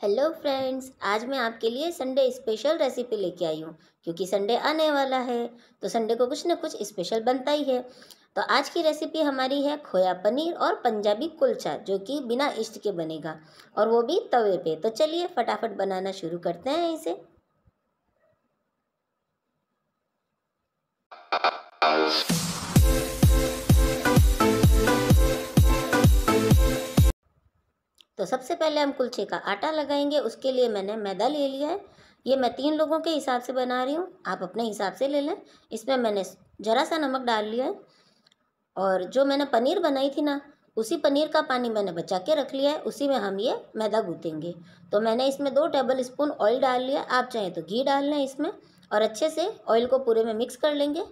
Hello friends आज मैं आपके लिए संडे स्पेशल रेसिपी लेके आई हूँ, क्योंकि संडे आने वाला है तो संडे को कुछ ना कुछ स्पेशल बनता ही है। तो आज की रेसिपी हमारी है खोया पनीर और पंजाबी कुलचा, जो कि बिना ईस्ट के बनेगा, और वो भी तवे पे। तो चलिए फटाफट बनाना शुरू करते हैं इसे। तो सबसे पहले हम कुलचे का आटा लगाएँगे, उसके लिए मैंने मैदा ले लिया है। ये मैं तीन लोगों के हिसाब से बना रही हूँ, आप अपने हिसाब से ले लें। इसमें मैंने ज़रा सा नमक डाल लिया है और जो मैंने पनीर बनाई थी ना, उसी पनीर का पानी मैंने बचा के रख लिया है, उसी में हम ये मैदा गूँथेंगे। तो मैंने इसमें दो टेबल स्पून ऑयल डाल लिया, आप चाहें तो घी डाल लें इसमें और अच्छे से ऑयल को पूरे में मिक्स कर लेंगे।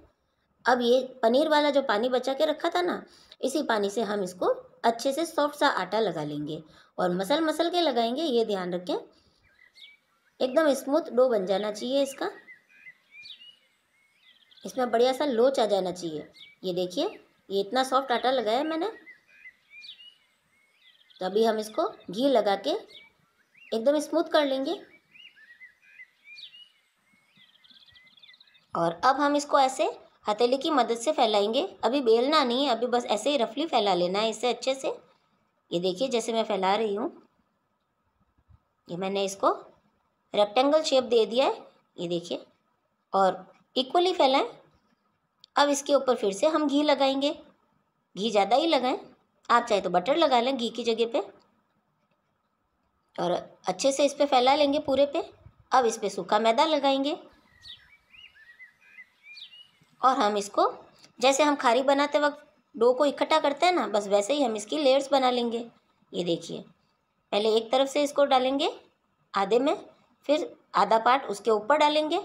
अब ये पनीर वाला जो पानी बचा के रखा था ना, इसी पानी से हम इसको अच्छे से सॉफ्ट सा आटा लगा लेंगे और मसल मसल के लगाएँगे, ये ध्यान रखें। एकदम स्मूथ डो बन जाना चाहिए इसका। इसमें बढ़िया सा लोच आ जाना चाहिए। ये देखिए, ये इतना सॉफ्ट आटा लगाया मैंने। तो अभी हम इसको घी लगा के एकदम स्मूथ कर लेंगे। और अब हम इसको ऐसे हथेली की मदद से फैलाएँगे। अभी बेलना नहीं है, अभी बस ऐसे ही रफली फैला लेना है इसे अच्छे से। ये देखिए, जैसे मैं फैला रही हूँ। ये मैंने इसको रेक्टेंगल शेप दे दिया है। ये देखिए, और इक्वली फैलाएँ। अब इसके ऊपर फिर से हम घी लगाएँगे। घी ज़्यादा ही लगाएँ। आप चाहे तो बटर लगा लें घी की जगह पे। और अच्छे से इस पर फैला लेंगे पूरे पे। अब इस पर सूखा मैदा लगाएँगे। और हम इसको, जैसे हम खारी बनाते वक्त डो को इकट्ठा करते हैं ना, बस वैसे ही हम इसकी लेयर्स बना लेंगे। ये देखिए, पहले एक तरफ़ से इसको डालेंगे, आधे में, फिर आधा पार्ट उसके ऊपर डालेंगे।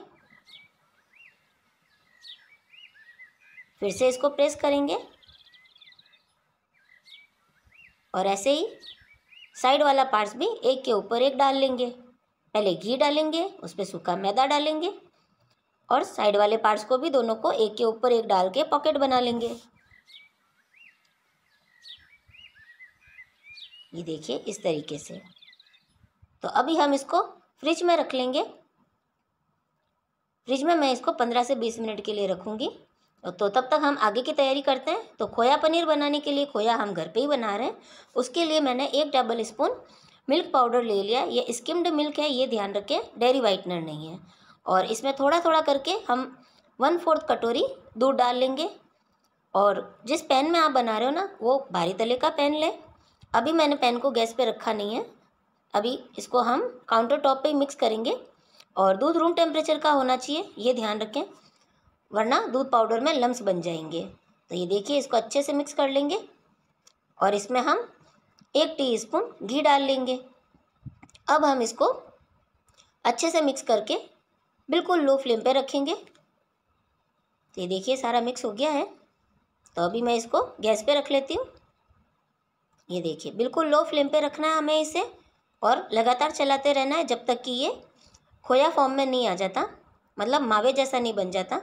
फिर से इसको प्रेस करेंगे। और ऐसे ही साइड वाला पार्ट्स भी एक के ऊपर एक डाल लेंगे। पहले घी डालेंगे, उस पर सूखा मैदा डालेंगे और साइड वाले पार्ट्स को भी दोनों को एक के ऊपर एक डाल के पॉकेट बना लेंगे। ये देखिए, इस तरीके से। तो अभी हम इसको फ्रिज में रख लेंगे। फ्रिज में मैं इसको पंद्रह से बीस मिनट के लिए रखूँगी। तो तब तक हम आगे की तैयारी करते हैं। तो खोया पनीर बनाने के लिए खोया हम घर पे ही बना रहे हैं। उसके लिए मैंने एक टेबल स्पून मिल्क पाउडर ले लिया। ये स्किम्ड मिल्क है, ये ध्यान रखें, डेरी वाइटनर नहीं है। और इसमें थोड़ा थोड़ा करके हम वन फोर्थ कटोरी दूध डाल लेंगे। और जिस पैन में आप बना रहे हो ना, वो भारी तले का पैन लें। अभी मैंने पैन को गैस पे रखा नहीं है। अभी इसको हम काउंटर टॉप पे मिक्स करेंगे। और दूध रूम टेम्परेचर का होना चाहिए, ये ध्यान रखें, वरना दूध पाउडर में लम्स बन जाएँगे। तो ये देखिए, इसको अच्छे से मिक्स कर लेंगे। और इसमें हम एक टीस्पून घी डाल लेंगे। अब हम इसको अच्छे से मिक्स करके बिल्कुल लो फ्लेम पे रखेंगे। तो ये देखिए, सारा मिक्स हो गया है। तो अभी मैं इसको गैस पे रख लेती हूँ। ये देखिए, बिल्कुल लो फ्लेम पे रखना है हमें इसे और लगातार चलाते रहना है जब तक कि ये खोया फॉर्म में नहीं आ जाता। मतलब मावे जैसा नहीं बन जाता।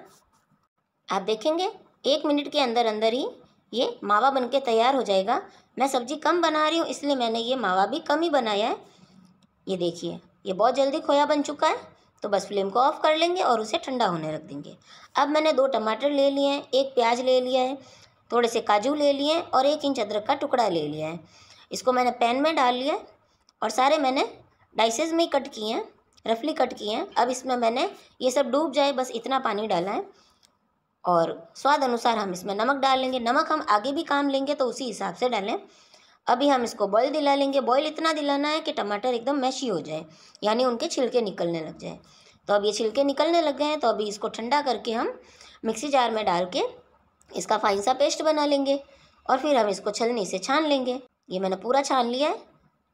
आप देखेंगे, एक मिनट के अंदर अंदर ही ये मावा बन के तैयार हो जाएगा। मैं सब्ज़ी कम बना रही हूँ, इसलिए मैंने ये मावा भी कम ही बनाया है। ये देखिए, ये बहुत जल्दी खोया बन चुका है। तो बस फ्लेम को ऑफ़ कर लेंगे और उसे ठंडा होने रख देंगे। अब मैंने दो टमाटर ले लिए हैं, एक प्याज ले लिया है, थोड़े से काजू ले लिए हैं और एक इंच अदरक का टुकड़ा ले लिया है। इसको मैंने पैन में डाल लिया और सारे मैंने डाइसेस में ही कट किए हैं, रफली कट किए हैं। अब इसमें मैंने ये सब डूब जाए, बस इतना पानी डाला है और स्वाद अनुसार हम इसमें नमक डाल लेंगे। नमक हम आगे भी काम लेंगे तो उसी हिसाब से डालें। अभी हम इसको बॉईल दिला लेंगे। बॉईल इतना दिलाना है कि टमाटर एकदम मैशी हो जाए, यानी उनके छिलके निकलने लग जाए। तो अब ये छिलके निकलने लग गए हैं तो अभी इसको ठंडा करके हम मिक्सी जार में डाल के इसका फाइन सा पेस्ट बना लेंगे और फिर हम इसको छलनी से छान लेंगे। ये मैंने पूरा छान लिया है।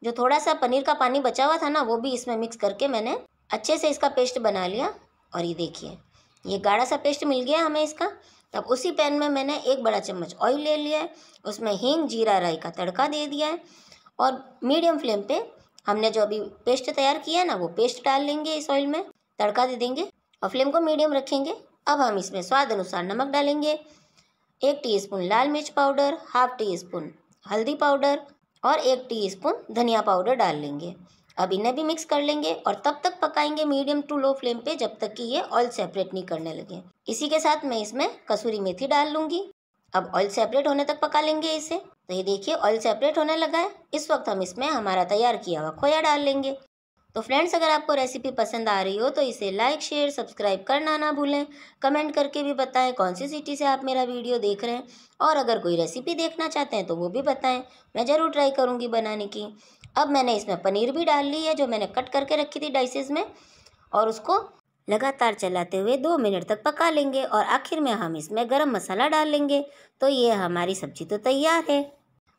जो थोड़ा सा पनीर का पानी बचा हुआ था ना, वो भी इसमें मिक्स करके मैंने अच्छे से इसका पेस्ट बना लिया। और ये देखिए, ये गाढ़ा सा पेस्ट मिल गया हमें इसका। तब उसी पैन में मैंने एक बड़ा चम्मच ऑयल ले लिया है। उसमें हींग, जीरा, राई का तड़का दे दिया है। और मीडियम फ्लेम पे हमने जो अभी पेस्ट तैयार किया है ना, वो पेस्ट डाल लेंगे इस ऑयल में। तड़का दे देंगे और फ्लेम को मीडियम रखेंगे। अब हम इसमें स्वाद अनुसार नमक डालेंगे। एक टीस्पून लाल मिर्च पाउडर हाफ़ टी स्पून हल्दी पाउडर और एक टीस्पून धनिया पाउडर डाल लेंगे। अब इन्हें भी मिक्स कर लेंगे और तब तक पकाएँगे मीडियम टू लो फ्लेम पे जब तक कि ये ऑयल सेपरेट नहीं करने लगे। इसी के साथ मैं इसमें कसूरी मेथी डाल लूँगी। अब ऑयल सेपरेट होने तक पका लेंगे इसे। तो ये देखिए ऑयल सेपरेट होने लगा है। इस वक्त हम इसमें हमारा तैयार किया हुआ खोया डाल लेंगे। तो फ्रेंड्स अगर आपको रेसिपी पसंद आ रही हो तो इसे लाइक शेयर सब्सक्राइब करना ना भूलें। कमेंट करके भी बताएँ कौन सी सिटी से आप मेरा वीडियो देख रहे हैं। और अगर कोई रेसिपी देखना चाहते हैं तो वो भी बताएँ। मैं ज़रूर ट्राई करूँगी बनाने की। अब मैंने इसमें पनीर भी डाल ली है, जो मैंने कट करके रखी थी डाइसेस में, और उसको लगातार चलाते हुए दो मिनट तक पका लेंगे, और आखिर में हम इसमें गरम मसाला डाल लेंगे। तो ये हमारी सब्ज़ी तो तैयार है।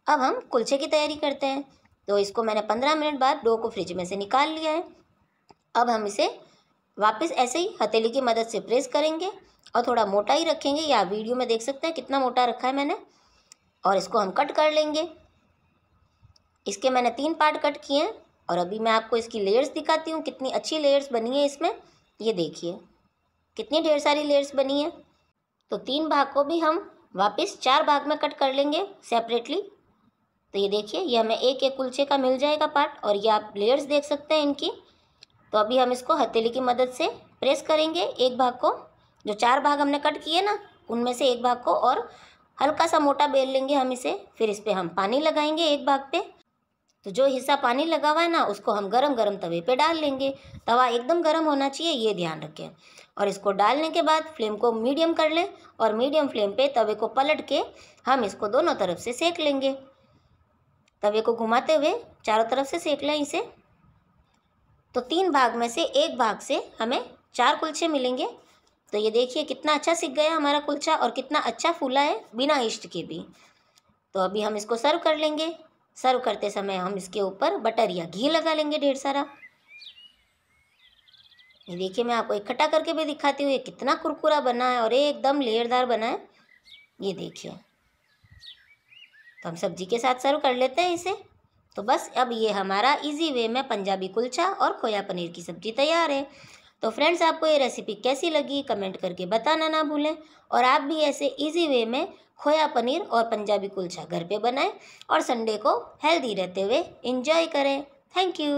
अब हम कुलचे की तैयारी करते हैं। तो इसको मैंने पंद्रह मिनट बाद डो को फ्रिज में से निकाल लिया है। अब हम इसे वापस ऐसे ही हथेली की मदद से प्रेस करेंगे, और थोड़ा मोटा ही रखेंगे। या वीडियो में देख सकते हैं कितना मोटा रखा है मैंने। और इसको हम कट कर लेंगे। इसके मैंने तीन पार्ट कट किए हैं और अभी मैं आपको इसकी लेयर्स दिखाती हूँ, कितनी अच्छी लेयर्स बनी है इसमें। ये देखिए, कितनी ढेर सारी लेयर्स बनी है। तो तीन भाग को भी हम वापस चार भाग में कट कर लेंगे सेपरेटली। तो ये देखिए, ये हमें एक एक कुलचे का मिल जाएगा पार्ट और ये आप लेयर्स देख सकते हैं इनकी। तो अभी हम इसको हथेली की मदद से प्रेस करेंगे एक भाग को। जो चार भाग हमने कट किए ना, उनमें से एक भाग को और हल्का सा मोटा बेल लेंगे हम इसे। फिर इस पर हम पानी लगाएँगे एक भाग पे। तो जो हिस्सा पानी लगा हुआ है ना, उसको हम गरम गरम तवे पे डाल लेंगे। तवा एकदम गरम होना चाहिए, ये ध्यान रखें। और इसको डालने के बाद फ्लेम को मीडियम कर लें और मीडियम फ्लेम पे तवे को पलट के हम इसको दोनों तरफ़ से सेक लेंगे। तवे को घुमाते हुए चारों तरफ़ से सेक लें इसे। तो तीन भाग में से एक भाग से हमें चार कुलचे मिलेंगे। तो ये देखिए कितना अच्छा सीख गया हमारा कुलचा और कितना अच्छा फूला है, बिना इष्ट के भी। तो अभी हम इसको सर्व कर लेंगे। सर्व करते समय हम इसके ऊपर बटर या घी लगा लेंगे ढेर सारा। ये देखिए, मैं आपको इकट्ठा करके भी दिखाती हूँ, ये कितना कुरकुरा बना है और एकदम लेयरदार बना है। ये देखिए तो हम सब्ज़ी के साथ सर्व कर लेते हैं इसे। तो बस अब ये हमारा इजी वे में पंजाबी कुलचा और खोया पनीर की सब्ज़ी तैयार है। तो फ्रेंड्स, आपको ये रेसिपी कैसी लगी कमेंट करके बताना ना भूलें। और आप भी ऐसे इजी वे में खोया पनीर और पंजाबी कुलचा घर पे बनाएँ और संडे को हेल्दी रहते हुए इंजॉय करें। Thank you